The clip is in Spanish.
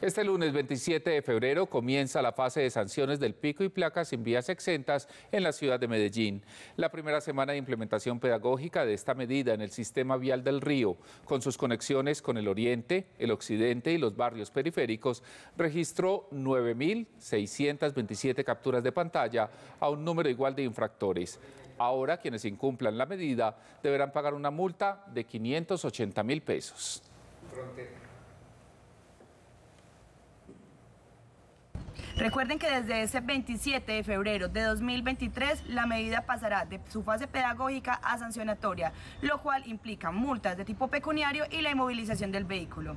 Este lunes 27 de febrero comienza la fase de sanciones del pico y placa sin vías exentas en la ciudad de Medellín. La primera semana de implementación pedagógica de esta medida en el sistema vial del río, con sus conexiones con el oriente, el occidente y los barrios periféricos, registró 9.627 capturas de pantalla a un número igual de infractores. Ahora quienes incumplan la medida deberán pagar una multa de 580 mil pesos. Recuerden que desde ese 27 de febrero de 2023 la medida pasará de su fase pedagógica a sancionatoria, lo cual implica multas de tipo pecuniario y la inmovilización del vehículo.